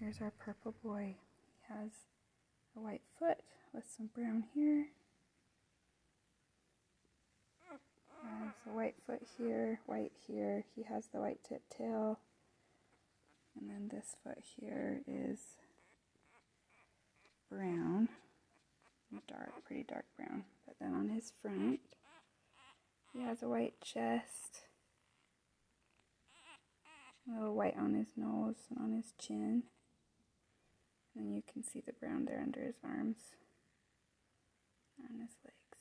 Here's our purple boy. He has a white foot with some brown here. Has a white foot here, white here. He has the white tip tail. And then this foot here is brown, dark, pretty dark brown. But then on his front, he has a white chest, a little white on his nose and on his chin. And you can see the brown there under his arms and his legs.